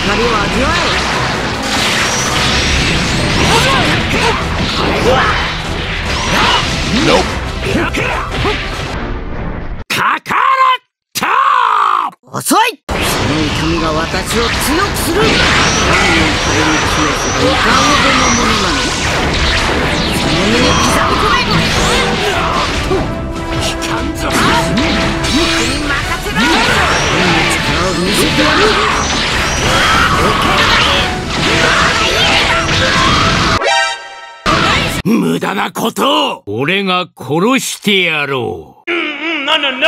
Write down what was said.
を味わえ。かかた遅いその痛みが私を強くする。何年これに詰めて五感ほどのものなの無駄なことを俺が殺してやろう。No, no, no!